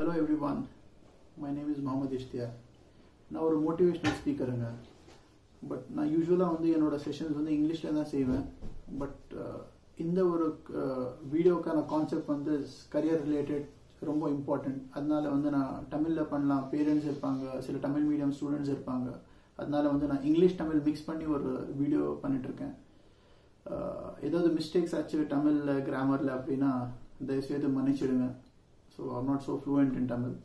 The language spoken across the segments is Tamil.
Hello everyone my name is Mohammed Ishtiya நான் ஒரு மோட்டிவேஷ்னல் ஸ்பீக்கருங்க பட் நான் யூஸ்வலாக வந்து என்னோட செஷன்ஸ் வந்து இங்கிலீஷில் தான் செய்வேன். பட் uh, இந்த ஒரு uh, வீடியோக்கான கான்செப்ட் வந்து கரியர் ரிலேட்டட் ரொம்ப இம்பார்ட்டண்ட் அதனால வந்து நான் தமிழில் பண்ணலாம். பேரண்ட்ஸ் இருப்பாங்க. சில தமிழ் மீடியம் ஸ்டூடெண்ட்ஸ் இருப்பாங்க. அதனால வந்து நான் இங்கிலீஷ் தமிழ் மிக்ஸ் பண்ணி ஒரு வீடியோ பண்ணிட்டுருக்கேன். Uh, ஏதாவது மிஸ்டேக்ஸ் ஆச்சு தமிழில் கிராமரில் அப்படின்னா தயவுசெய்து மன்னிச்சிடுங்க. So are not so fluent in Tamil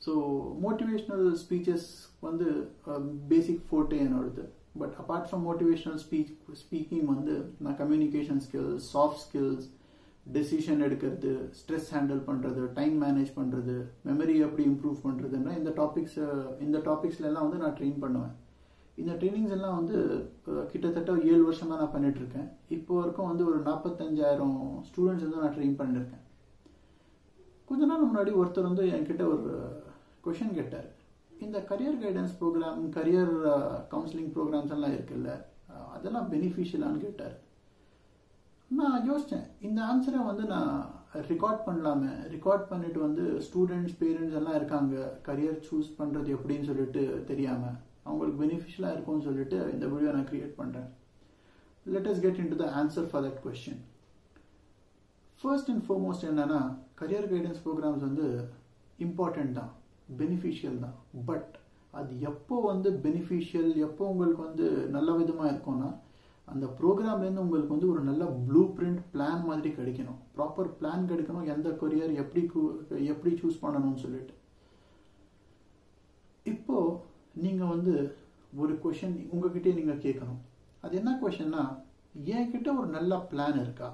so motivational speeches வந்து um, பேசிக் ஃபோர்ட்டே என்னோடது. But apart from motivational speech speaking வந்து நான் communication skills soft skills decision எடுக்கிறது ஸ்ட்ரெஸ் ஹேண்டில் பண்ணுறது டைம் மேனேஜ் பண்ணுறது மெமரி எப்படி இம்ப்ரூவ் பண்ணுறதுன்னா இந்த டாபிக்ஸ் இந்த டாபிக்ஸ்லாம் வந்து நான் ட்ரெயின் பண்ணுவேன். இந்த ட்ரைனிங்ஸ் எல்லாம் வந்து கிட்டத்தட்ட ஏழு வருஷமாக நான் பண்ணிட்டு இருக்கேன். இப்போ வரைக்கும் வந்து ஒரு நாற்பத்தஞ்சாயிரம் ஸ்டூடெண்ட்ஸ் வந்து நான் ட்ரெயின் பண்ணியிருக்கேன் கொஞ்ச நாள் முன்னாடி ஒருத்தர் வந்து என்கிட்ட ஒரு uh, கொஷின் கேட்டார். இந்த career guidance program career counselling programs எல்லாம் இருக்குல்ல uh, அதெல்லாம் பெனிஃபிஷியலான்னு கேட்டார். நான் யோசித்தேன் இந்த ஆன்சரை வந்து நான் ரெக்கார்ட் பண்ணலாமே. ரெக்கார்ட் பண்ணிட்டு வந்து ஸ்டூடெண்ட்ஸ் பேரண்ட்ஸ் எல்லாம் இருக்காங்க. கரியர் சூஸ் பண்ணுறது எப்படின்னு சொல்லிட்டு தெரியாமல் அவங்களுக்கு பெனிஃபிஷியலாக இருக்கும்னு சொல்லிட்டு இந்த வீடியோ நான் கிரியேட் பண்ணுறேன் let us get into the answer for that question first and foremost என்னன்னா கரியர் கைடன்ஸ் ப்ரோக்ராம்ஸ் வந்து இம்பார்ட்டண்ட் தான் பெனிஃபிஷியல் தான். பட் அது எப்போ வந்து பெனிஃபிஷியல் எப்போ உங்களுக்கு வந்து நல்ல விதமாக இருக்கும்னா அந்த ப்ரோக்ராம்லேருந்து உங்களுக்கு வந்து ஒரு நல்ல ப்ளூ பிரிண்ட் பிளான் மாதிரி கிடைக்கணும். ப்ராப்பர் பிளான் கிடைக்கணும் எந்த கொரியர் எப்படி எப்படி சூஸ் பண்ணணும்னு சொல்லிட்டு. இப்போ நீங்கள் வந்து ஒரு கொஷின் உங்ககிட்டே நீங்கள் கேட்கணும். அது என்ன கொஷின்னா என்கிட்ட ஒரு நல்ல பிளான் இருக்கா?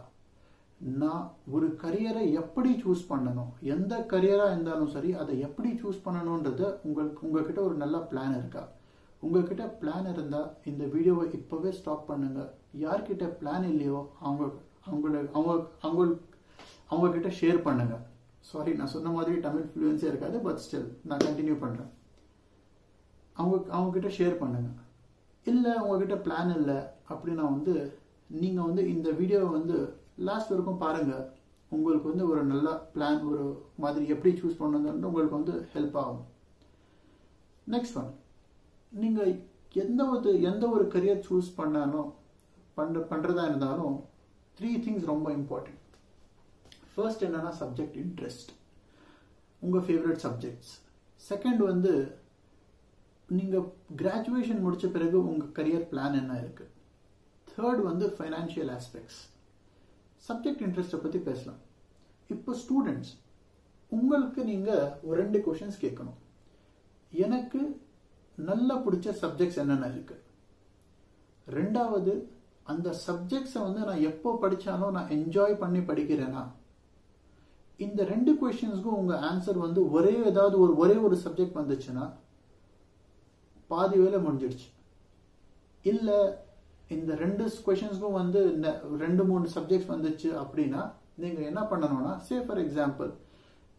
நான் ஒரு கரியரை எப்படி சூஸ் பண்ணணும்? எந்த கரியராக இருந்தாலும் சரி அதை எப்படி சூஸ் பண்ணணுன்றத உங்களுக்கு உங்ககிட்ட ஒரு நல்ல பிளான் இருக்கா? உங்ககிட்ட பிளான் இருந்தால் இந்த வீடியோவை இப்போவே ஸ்டாப் பண்ணுங்க. யார்கிட்ட பிளான் இல்லையோ அவங்க அவங்கள அவங்க அவங்க அவங்கக்கிட்ட ஷேர் பண்ணுங்க. சாரி நான் சொன்ன மாதிரி தமிழ் ஃப்ளூயன்ஸே இருக்காது பட் ஸ்டில் நான் கண்டினியூ பண்ணுறேன் அவங்க அவங்கக்கிட்ட ஷேர் பண்ணுங்க. இல்லை உங்ககிட்ட பிளான் இல்லை அப்படின்னா வந்து நீங்கள் வந்து இந்த வீடியோவை வந்து லாஸ்ட் வரைக்கும் பாருங்கள் உங்களுக்கு வந்து ஒரு நல்ல பிளான் ஒரு மாதிரி எப்படி சூஸ் பண்ணுங்கன்னு உங்களுக்கு வந்து ஹெல்ப் ஆகும். நெக்ஸ்ட் ஒன் நீங்கள் எந்த ஒரு எந்த ஒரு கரியர் சூஸ் பண்ணாலும் பண்ணுற பண்ணுறதா இருந்தாலும் த்ரீ திங்ஸ் ரொம்ப இம்பார்ட்டன்ட் ஃபர்ஸ்ட் என்னென்னா சப்ஜெக்ட் இன்ட்ரெஸ்ட் உங்கள் ஃபேவரட் சப்ஜெக்ட்ஸ் செகண்ட் வந்து நீங்கள் கிராஜுவேஷன் முடித்த பிறகு உங்கள் கரியர் பிளான் என்ன இருக்குது தேர்ட் வந்து ஃபைனான்ஷியல் ஆஸ்பெக்ட்ஸ் சப்ஜெக்ட் இன்ட்ரெஸ்ட்டை பற்றி பேசலாம். இப்போ ஸ்டூடெண்ட்ஸ் உங்களுக்கு நீங்கள் ஒரு ரெண்டு கொஷின்ஸ் கேட்கணும். எனக்கு நல்லா பிடிச்ச சப்ஜெக்ட்ஸ் என்னென்ன இருக்கு? ரெண்டாவது அந்த சப்ஜெக்ட்ஸை வந்து நான் எப்போ படித்தாலும் நான் என்ஜாய் பண்ணி படிக்கிறேனா? இந்த ரெண்டு கொஷின்ஸ்க்கும் உங்கள் ஆன்சர் வந்து ஒரே ஏதாவது ஒரு ஒரே ஒரு சப்ஜெக்ட் வந்துச்சுன்னா பாதி வேலை முடிஞ்சிடுச்சு. இல்லை இந்த ரெண்டு கொஷின்ஸ்க்கும் வந்து ரெண்டு மூணு சப்ஜெக்ட்ஸ் வந்துச்சு அப்படின்னா நீங்கள் என்ன பண்ணணும்னா சே ஃபார் எக்ஸாம்பிள்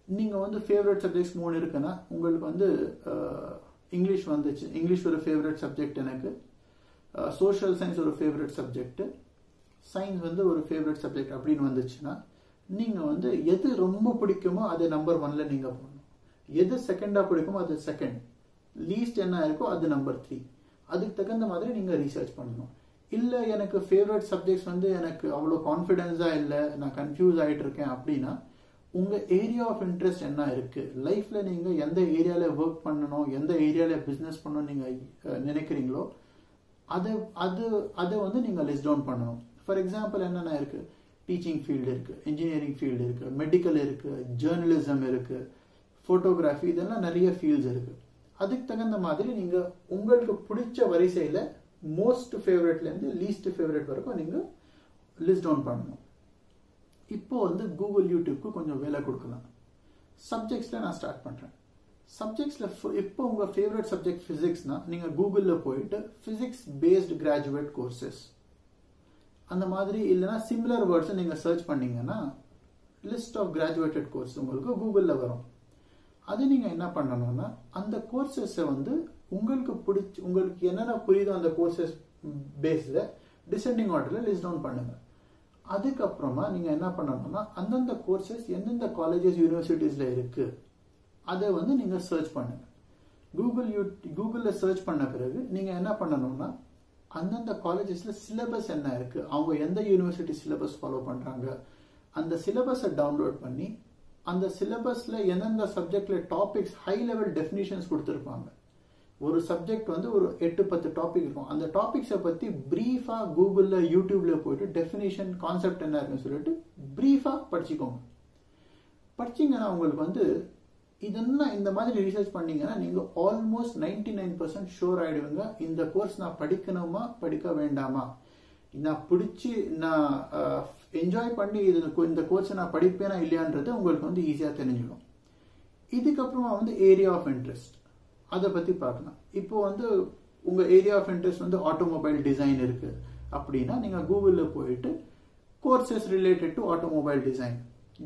நீங்கள் வந்து ஃபேவரட் சப்ஜெக்ட்ஸ் மூணு இருக்குன்னா உங்களுக்கு வந்து இங்கிலீஷ் வந்துச்சு. இங்கிலீஷ் ஒரு ஃபேவரட் சப்ஜெக்ட் எனக்கு. சோஷியல் சயின்ஸ் ஒரு ஃபேவரட் சப்ஜெக்ட் சயின்ஸ் வந்து ஒரு ஃபேவரட் சப்ஜெக்ட் அப்படின்னு வந்துச்சுன்னா நீங்கள் வந்து எது ரொம்ப பிடிக்குமோ அது நம்பர் ஒன்ல நீங்கள் போடணும். எது செகண்டாக பிடிக்குமோ அது செகண்ட் லீஸ்ட் என்ன இருக்கோ அது நம்பர் த்ரீ அதுக்கு தகுந்த மாதிரி நீங்கள் ரீசர்ச் பண்ணணும். இல்லை எனக்கு ஃபேவரட் சப்ஜெக்ட்ஸ் வந்து எனக்கு அவ்வளோ கான்ஃபிடென்ஸாக இல்லை நான் கன்ஃபியூஸ் ஆகிட்டு இருக்கேன் அப்படின்னா உங்கள் ஏரியா ஆஃப் இன்ட்ரெஸ்ட் என்ன இருக்குது லைஃப்பில் நீங்கள் எந்த ஏரியாவில் ஒர்க் பண்ணணும் எந்த ஏரியாவில் பிஸ்னஸ் பண்ணணும் நீங்கள் நினைக்கிறீங்களோ அதை அது அதை வந்து நீங்கள் லிஸ்ட் டவுன் பண்ணணும். ஃபார் எக்ஸாம்பிள் என்னென்ன இருக்குது டீச்சிங் ஃபீல்டு இருக்குது இன்ஜினியரிங் ஃபீல்டு இருக்குது மெடிக்கல் இருக்குது ஜேர்னலிசம் இருக்குது ஃபோட்டோகிராஃபி இதெல்லாம் நிறைய ஃபீல்ட்ஸ் இருக்குது அதுக்கு தகுந்த மாதிரி நீங்கள் உங்களுக்கு பிடிச்ச வரிசையில் மோஸ்ட் ஃபேவரட்லேருந்து லீஸ்ட் ஃபேவரட் வரைக்கும் நீங்கள் லிஸ்ட் டவுன் பண்ணணும். இப்போ வந்து கூகுள் யூடியூப்க்கு கொஞ்சம் வேலை கொடுக்கலாம். சப்ஜெக்ட்ஸில் நான் ஸ்டார்ட் பண்ணுறேன் சப்ஜெக்ட்ஸில் இப்போ உங்கள் ஃபேவரட் சப்ஜெக்ட் ஃபிசிக்ஸ்னால் நீங்கள் கூகுளில் போயிட்டு ஃபிசிக்ஸ் பேஸ்டு கிராஜுவேட் கோர்சஸ் அந்த மாதிரி இல்லைனா சிமிலர் வேர்ட்ஸை நீங்கள் சர்ச் பண்ணீங்கன்னா லிஸ்ட் ஆஃப் கிராஜுவேட்டட் கோர்ஸ் உங்களுக்கு கூகுளில் வரும். அது நீங்கள் என்ன பண்ணணும்னா அந்த கோர்சஸை வந்து உங்களுக்கு பிடிச்சி உங்களுக்கு என்னென்ன புரியுதோ அந்த கோர்சஸ் பேஸில் டிசெண்டிங் ஆர்டரில் லிஸ்ட் டவுன் பண்ணுங்கள் அதுக்கப்புறமா நீங்கள் என்ன பண்ணணும்னா அந்தந்த கோர்சஸ் எந்தெந்த காலேஜஸ் யூனிவர்சிட்டிஸில் இருக்குது அதை வந்து நீங்கள் சர்ச் பண்ணுங்கள் கூகுள் யூ கூகுளில் சர்ச் பண்ண பிறகு நீங்கள் என்ன பண்ணணும்னா அந்தந்த காலேஜஸில் சிலபஸ் என்ன இருக்குது அவங்க எந்த யூனிவர்சிட்டி சிலபஸ் ஃபாலோ பண்ணுறாங்க அந்த சிலபஸை டவுன்லோட் பண்ணி அந்த சிலபஸில் எந்தெந்த சப்ஜெக்டில் டாபிக்ஸ் ஹை லெவல் டெஃபினிஷன்ஸ் கொடுத்துருப்பாங்க. ஒரு சப்ஜெக்ட் வந்து ஒரு எட்டு பத்து டாபிக் இருக்கும். அந்த டாபிக்ஸை பற்றி ப்ரீஃபாக கூகுளில் யூடியூப்பில் போயிட்டு டெஃபினிஷன் கான்செப்ட் என்ன இருக்குன்னு சொல்லிட்டு ப்ரீஃபாக படிச்சுக்கோங்க. படிச்சிங்கன்னா உங்களுக்கு வந்து இதெல்லாம் இந்த மாதிரி ரிசர்ச் பண்ணீங்கன்னா நீங்கள் almost ninety nine percent sure ஆகிடுவீங்க இந்த கோர்ஸ் நான் படிக்கணுமா படிக்க வேண்டாமா? நான் பிடிச்சி நான் என்ஜாய் பண்ணி இது இந்த கோர்ஸை நான் படிப்பேனா இல்லையான்றது உங்களுக்கு வந்து ஈஸியாக தெரிஞ்சிடும். இதுக்கப்புறமா வந்து ஏரியா ஆஃப் இன்ட்ரெஸ்ட் அதை பற்றி பார்க்கலாம் இப்போ வந்து உங்கள் ஏரியா ஆஃப் இன்ட்ரெஸ்ட் வந்து ஆட்டோமொபைல் டிசைன் இருக்குது அப்படின்னா நீங்கள் கூகுளில் போயிட்டு courses related to automobile design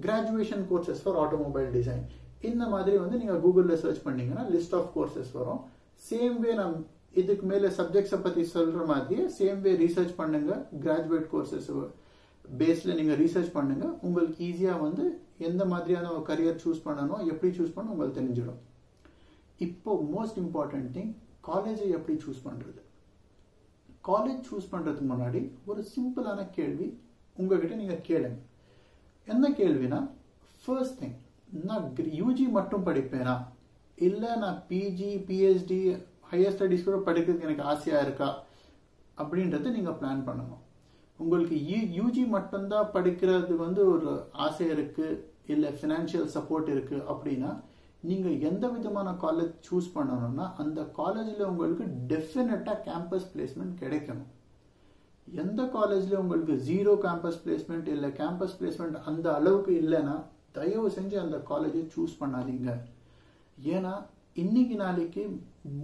graduation courses for automobile design இந்த மாதிரி வந்து நீங்கள் கூகுளில் சர்ச் பண்ணீங்கன்னா லிஸ்ட் ஆஃப் கோர்சஸ் வரும். சேம் வே நம் இதுக்கு மேலே சப்ஜெக்ட்ஸை பற்றி சொல்கிற மாதிரியே சேம் வே ரீசர்ச் பண்ணுங்க கிராஜுவேட் கோர்சஸ் பேஸில் நீங்கள் ரீசர்ச் பண்ணுங்க. உங்களுக்கு ஈஸியாக வந்து எந்த மாதிரியான ஒரு கரியர் சூஸ் பண்ணணும் எப்படி சூஸ் பண்ணணும் உங்களுக்கு தெரிஞ்சிடும். இப்போ மோஸ்ட் இம்பார்ட்டன்ட் திங் காலேஜை எப்படி சூஸ் பண்ணுறது காலேஜ் சூஸ் பண்ணுறதுக்கு முன்னாடி ஒரு சிம்பிளான கேள்வி உங்ககிட்ட நீங்கள் கேளுங்க. என்ன கேள்வினா ஃபர்ஸ்ட் திங் நான் யூஜி மட்டும் படிப்பேனா? இல்லை நான் பிஜி பிஹெச்டி ஹையர் ஸ்டடீஸ் கூட படிக்கிறதுக்கு எனக்கு ஆசையாக இருக்கா? அப்படின்றத நீங்கள் பிளான் பண்ணணும் உங்களுக்கு யூஜி மட்டும்தான் படிக்கிறதுக்கு வந்து ஒரு ஆசை இருக்குது இல்லை ஃபினான்ஷியல் சப்போர்ட் இருக்குது அப்படின்னா நீங்கள் எந்த விதமான காலேஜ் சூஸ் பண்ணணும்னா அந்த காலேஜில் உங்களுக்கு டெஃபினட்டாக கேம்பஸ் பிளேஸ்மெண்ட் கிடைக்கணும். எந்த காலேஜில் உங்களுக்கு ஜீரோ கேம்பஸ் பிளேஸ்மெண்ட் இல்லை கேம்பஸ் பிளேஸ்மெண்ட் அந்த அளவுக்கு இல்லைன்னா தயவு செஞ்சு அந்த காலேஜை சூஸ் பண்ணாதீங்க. ஏன்னா இன்னைக்கு நாளைக்கு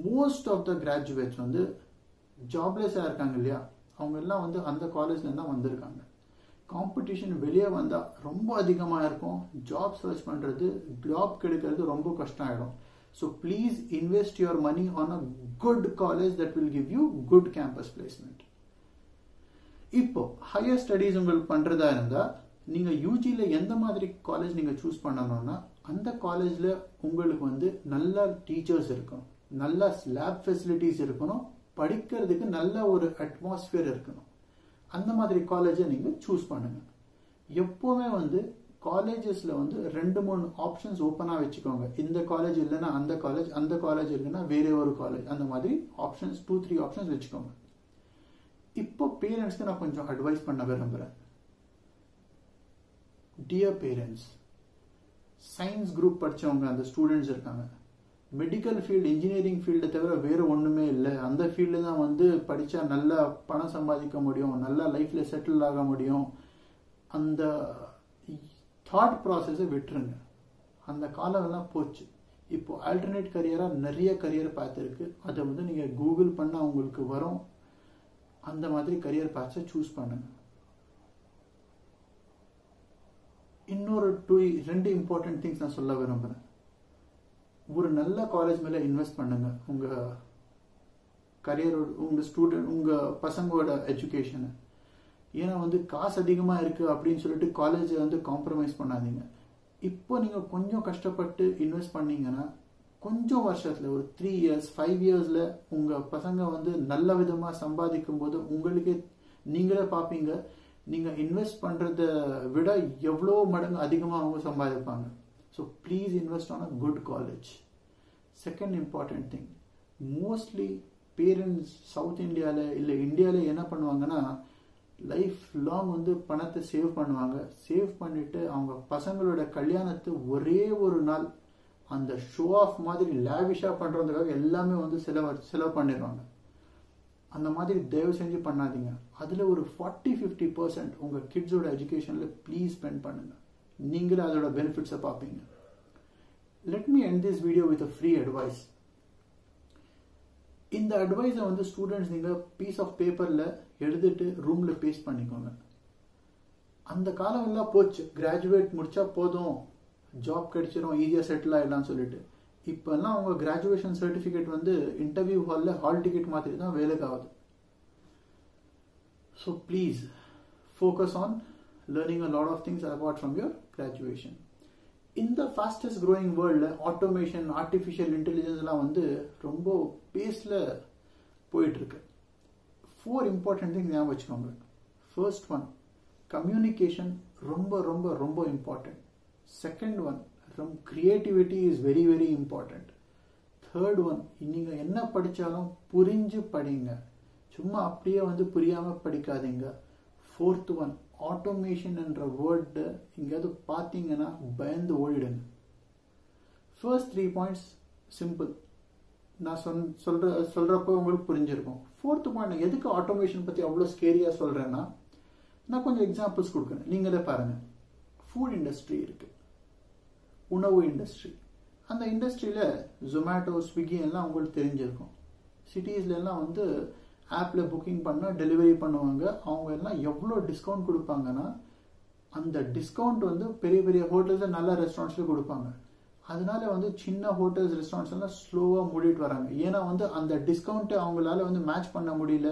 மோஸ்ட் ஆஃப் த கிராஜுவேட்ஸ் வந்து ஜாப்லெஸ்ஸாக இருக்காங்க இல்லையா? அவங்க எல்லாம் வந்து அந்த காலேஜ்லேருந்து தான் வந்திருக்காங்க. காம்படிஷன் வெளியே வந்தால் ரொம்ப அதிகமாக இருக்கும். ஜாப் சர்ச் பண்ணுறது ஜாப் கிடைக்கிறது ரொம்ப கஷ்டம் ஆகிடும் so please invest your money on a good college that will give you good campus placement இப்போ ஹையர் ஸ்டடீஸ் உங்களுக்கு பண்ணுறதா இருந்தால் நீங்கள் யூஜியில் எந்த மாதிரி காலேஜ் நீங்கள் சூஸ் பண்ணணும்னா அந்த காலேஜில் உங்களுக்கு வந்து நல்ல டீச்சர்ஸ் இருக்கணும். நல்ல ஸ்லாப் ஃபெசிலிட்டிஸ் இருக்கணும். படிக்கிறதுக்கு நல்ல ஒரு அட்மாஸ்ஃபியர் இருக்கணும். அந்த மாதிரி காலேஜை நீங்கள் சூஸ் பண்ணுங்க. எப்போவுமே வந்து காலேஜஸில் வந்து ரெண்டு மூணு ஆப்ஷன்ஸ் ஓப்பனாக வச்சுக்கோங்க. இந்த காலேஜ் இல்லைன்னா அந்த காலேஜ் அந்த காலேஜ் இல்லைன்னா வேற ஒரு காலேஜ் அந்த மாதிரி ஆப்ஷன்ஸ் டூ த்ரீ ஆப்ஷன்ஸ் வச்சுக்கோங்க. இப்போ பேரண்ட்ஸ்க்கு நான் கொஞ்சம் அட்வைஸ் பண்ண விரும்புகிறேன் டியர் பேரண்ட்ஸ் சயின்ஸ் குரூப் படித்தவங்க அந்த ஸ்டூடெண்ட்ஸ் இருக்காங்க. மெடிக்கல் ஃபீல்டு இன்ஜினியரிங் ஃபீல்டை தவிர வேறு ஒன்றுமே இல்லை. அந்த ஃபீல்டு தான் வந்து படித்தா நல்லா பணம் சம்பாதிக்க முடியும் நல்லா லைஃப்பில் செட்டில் ஆக முடியும். அந்த தாட் ப்ராசஸை விட்டுருங்க. அந்த காலம்லாம் போச்சு. இப்போது ஆல்டர்னேட் கரியராக நிறைய கரியர் பார்த்துருக்கு. அதை வந்து நீங்கள் கூகுள் பண்ணால் உங்களுக்கு வரும். அந்த மாதிரி கரியர் பார்த்து சூஸ் பண்ணுங்க. இன்னொரு டூ ரெண்டு இம்பார்ட்டன்ட் திங்ஸ் நான் சொல்ல விரும்புகிறேன் ஒரு நல்ல காலேஜ் மேலே இன்வெஸ்ட் பண்ணுங்க. உங்கள் கரியரோட உங்கள் ஸ்டூடெண்ட் உங்கள் பசங்களோட எஜுகேஷனை ஏன்னா வந்து காசு அதிகமாக இருக்குது அப்படின்னு சொல்லிட்டு காலேஜை வந்து காம்ப்ரமைஸ் பண்ணாதீங்க. இப்போ நீங்கள் கொஞ்சம் கஷ்டப்பட்டு இன்வெஸ்ட் பண்ணீங்கன்னா கொஞ்சம் வருஷத்தில் ஒரு த்ரீ இயர்ஸ் ஃபைவ் இயர்ஸில் உங்கள் பசங்க வந்து நல்ல விதமாக சம்பாதிக்கும் போது உங்களுக்கே நீங்களே பார்ப்பீங்க நீங்கள் இன்வெஸ்ட் பண்ணுறத விட எவ்வளோ மடங்கு அதிகமாக அவங்க சம்பாதிப்பாங்க. So please invest on a good college second important thing mostly parents south இந்தியாவில் இல்லை இந்தியாவில் என்ன பண்ணுவாங்கன்னா லைஃப் லாங் வந்து பணத்தை சேவ் பண்ணுவாங்க. சேவ் பண்ணிவிட்டு அவங்க பசங்களோட கல்யாணத்தை ஒரே ஒரு நாள் அந்த ஷோ ஆஃப் மாதிரி லேவிஷாக பண்ணுறதுக்காக எல்லாமே வந்து செலவு செலவு பண்ணிடுவாங்க. அந்த மாதிரி தயவு செஞ்சு பண்ணாதீங்க. அதில் ஒரு ஃபார்ட்டி ஃபிஃப்டி பர்சன்ட் உங்கள் கிட்ஸோட எஜுகேஷனில் ப்ளீஸ் ஸ்பெண்ட் பண்ணுங்கள் நீங்களே அதோட பெனிஃபிட்ஸை பார்ப்பீங்க. Let me end this video with free advice இந்த அட்வைஸை வந்து ஸ்டூடெண்ட்ஸ் நீங்கள் பீஸ் ஆஃப் பேப்பரில் எழுதிட்டு ரூமில் பேஸ்ட் பண்ணிக்கோங்க. அந்த காலம் எல்லாம் போச்சு. கிராஜுவேட் முடிச்சா போதும். ஜாப் கிடைச்சிரும். ஈஸியாக செட்டில் ஆகிடலாம்னு சொல்லிட்டு. இப்போல்லாம் அவங்க கிராஜுவேஷன் சர்டிஃபிகேட் வந்து இன்டர்வியூ ஹாலில் ஹால் டிக்கெட் மாதிரி தான் வேலைக்கு ஆகுது. So please focus on learning a lot of things apart from your graduation இந்த ஃபாஸ்டஸ்ட் க்ரோயிங் வேர்ல்டில் ஆட்டோமேஷன் ஆர்டிஃபிஷியல் இன்டெலிஜென்ஸ்லாம் வந்து ரொம்ப பேஸில் போயிட்டுருக்கு. ஃபோர் இம்பார்ட்டன்ட் திங் ஞாபகம் வச்சுக்கோங்க. ஃபர்ஸ்ட் ஒன் கம்யூனிகேஷன் ரொம்ப ரொம்ப ரொம்ப இம்பார்ட்டன்ட் செகண்ட் ஒன் ரொம்ப creativity is very very important third one நீங்கள் என்ன படித்தாலும் புரிஞ்சு படிங்க. சும்மா அப்படியே வந்து புரியாமல் படிக்காதீங்க. ஃபோர்த் ஒன் ஆட்டோமேஷன் என்ற வேர்டு எங்கேயாவது பார்த்தீங்கன்னா பயந்து ஓடிடுங்க. ஃபர்ஸ்ட் த்ரீ பாயிண்ட்ஸ் சிம்பிள் நான் சொன் சொல்கிற சொல்கிறப்போ உங்களுக்கு புரிஞ்சிருக்கும். ஃபோர்த்து பாயிண்ட் நான் எதுக்கு ஆட்டோமேஷன் பற்றி அவ்வளோ ஸ்கேரியாக சொல்கிறேன்னா நான் கொஞ்சம் எக்ஸாம்பிள்ஸ் கொடுக்குறேன். நீங்களே பாருங்கள் ஃபுட் இண்டஸ்ட்ரி இருக்குது உணவு இண்டஸ்ட்ரி அந்த இண்டஸ்ட்ரியில் ஜொமேட்டோ ஸ்விக்கி எல்லாம் உங்களுக்கு தெரிஞ்சிருக்கும். சிட்டிஸ்லாம் வந்து ஆப்பில் புக்கிங் பண்ணால் டெலிவரி பண்ணுவாங்க. அவங்க எல்லாம் எவ்வளோ டிஸ்கவுண்ட் கொடுப்பாங்கன்னா அந்த டிஸ்கவுண்ட் வந்து பெரிய பெரிய ஹோட்டல்ஸில் நல்ல ரெஸ்டாரண்ட்ஸில் கொடுப்பாங்க. அதனால வந்து சின்ன ஹோட்டல்ஸ் ரெஸ்டாரண்ட்ஸ் எல்லாம் ஸ்லோவாக மூடிட்டு வராங்க. ஏன்னா வந்து அந்த டிஸ்கவுண்ட்டை அவங்களால வந்து மேட்ச் பண்ண முடியல.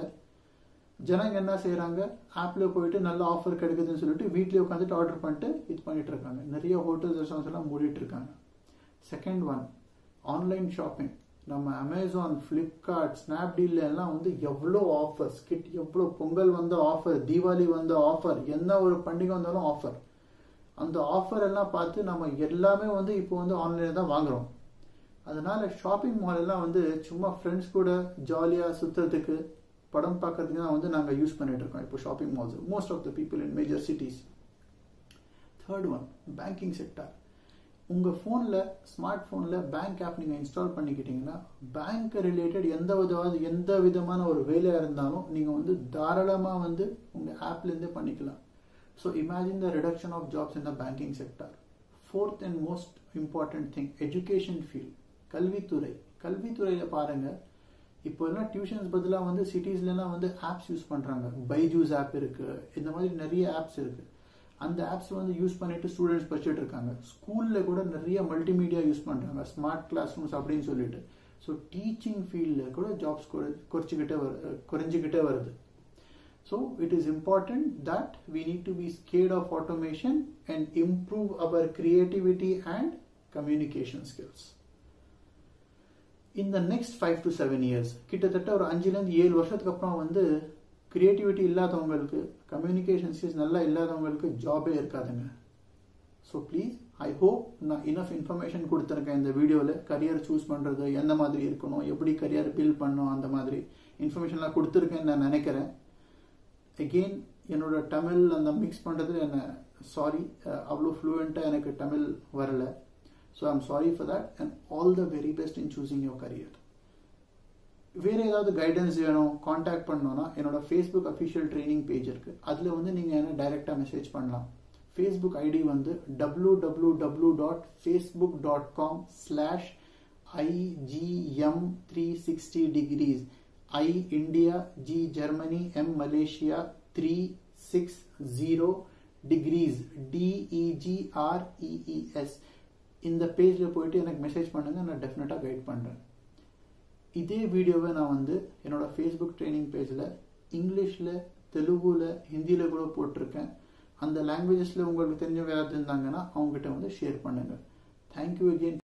ஜனங்க என்ன செய்கிறாங்க ஆப்பில் போயிட்டு நல்ல ஆஃபர் கிடைக்குதுன்னு சொல்லிட்டு வீட்லேயே உட்காந்துட்டு ஆர்டர் பண்ணிட்டு இது பண்ணிட்டு இருக்காங்க. நிறைய ஹோட்டல்ஸ் ரெஸ்டாரண்ட்ஸ் எல்லாம் மூடிட்டு இருக்காங்க. செகண்ட் ஒன் ஆன்லைன் ஷாப்பிங் நம்ம அமேசான் ஃப்ளிப்கார்ட் ஸ்னாப்டீல் எல்லாம் வந்து எவ்வளோ ஆஃபர்ஸ் கிட் எவ்வளோ பொங்கல் வந்த ஆஃபர் தீபாவளி வந்த ஆஃபர் என்ன ஒரு பண்டிகை வந்தாலும் ஆஃபர் அந்த ஆஃபர் எல்லாம் பார்த்து நம்ம எல்லாமே வந்து இப்போ வந்து ஆன்லைனில் தான் வாங்குறோம். அதனால ஷாப்பிங் மால் எல்லாம் வந்து சும்மா ஃப்ரெண்ட்ஸ் கூட ஜாலியாக சுற்றுறதுக்கு படம் பார்க்கறதுக்கு தான் வந்து நாங்கள் யூஸ் பண்ணிட்டு இருக்கோம் இப்போ shopping malls most of the people in major cities third one banking sector உங்கள் ஃபோனில் ஸ்மார்ட் ஃபோனில் பேங்க் ஆப் நீங்கள் இன்ஸ்டால் பண்ணிக்கிட்டீங்கன்னா பேங்க் ரிலேட்டட் எந்த விதவாது எந்த விதமான ஒரு வேலையாக இருந்தாலும் நீங்கள் வந்து தாராளமாக வந்து உங்கள் ஆப்லேருந்தே பண்ணிக்கலாம். So imagine the reduction of jobs in the banking sector fourth and most important thing education field கல்வித்துறை. கல்வித்துறையில் பாருங்கள் இப்போ எல்லாம் டியூஷன்ஸ் பதிலாக வந்து சிட்டிஸ்லாம் வந்து ஆப்ஸ் யூஸ் பண்ணுறாங்க பைஜூஸ் ஆப் இருக்குது இந்த மாதிரி நிறைய ஆப்ஸ் இருக்குது அந்த ஆப்ஸ் வந்து யூஸ் பண்ணிட்டு ஸ்டூடெண்ட்ஸ் படிச்சுட்டு இருக்காங்க. ஸ்கூலில் கூட நிறைய மல்டிமீடியா யூஸ் பண்ணுறாங்க ஸ்மார்ட் கிளாஸ் ரூம்ஸ் அப்படின்னு சொல்லிட்டு. ஸோ டீச்சிங் ஃபீல்டில் கூட ஜாப்ஸ் குறைச்சிக்கிட்டே வரு குறைஞ்சிக்கிட்டே வருது. So it is important that we need to be scared of automation and improve our creativity and communication skills இந்த next five to seven years கிட்டத்தட்ட ஒரு அஞ்சுலேருந்து ஏழு வருஷத்துக்கு அப்புறம் வந்து கிரியேட்டிவிட்டி இல்லாதவங்களுக்கு கம்யூனிகேஷன் ஸ்கில்ஸ் நல்லா இல்லாதவங்களுக்கு ஜாபே இருக்காதுங்க. ஸோ ப்ளீஸ் ஐ ஹோப் நான் இனஃப் இன்ஃபர்மேஷன் கொடுத்துருக்கேன் இந்த வீடியோவில் கரியர் சூஸ் பண்ணுறது எந்த மாதிரி இருக்கணும் எப்படி கரியர் பில்ட் பண்ணணும் அந்த மாதிரி இன்ஃபர்மேஷன்லாம் கொடுத்துருக்கேன்னு நான் நினைக்கிறேன். அகெயின் என்னோட தமிழ் அந்த மிக்ஸ் பண்ணுறது என்ன சாரி அவ்வளோ ஃப்ளூயண்ட்டாக எனக்கு தமிழ் வரலை. So I'm sorry for that and all the very best in choosing your career வேறு ஏதாவது கைடன்ஸ் வேணும் காண்டாக்ட் பண்ணோன்னா என்னோட ஃபேஸ்புக் அஃபிஷியல் ட்ரைனிங் பேஜ் இருக்குது அதில் வந்து நீங்கள் என்ன டைரெக்டாக மெசேஜ் பண்ணலாம். ஃபேஸ்புக் ஐடி வந்து W W W dot Facebook dot com slash IgM three sixty decrease ஐ India G Germany M Malaysia three six zero decrease டிஇஜிஆர்இஇஎஸ் இந்த பேஜில் போயிட்டு எனக்கு மெசேஜ் பண்ணுங்கள் நான் டெஃபினட்டாக கைட் பண்ணுறேன் இதே வீடியோவை நான் வந்து என்னோட ஃபேஸ்புக் ட்ரைனிங் பேஜில் இங்கிலீஷில் தெலுங்குல ஹிந்தியில் கூட போட்டிருக்கேன். அந்த லாங்குவேஜஸில் உங்களுக்கு தெரிஞ்சவங்க யாராவது இருந்தாங்கன்னா அவங்ககிட்ட வந்து ஷேர் பண்ணுங்கள் தேங்க்யூ அகெயின்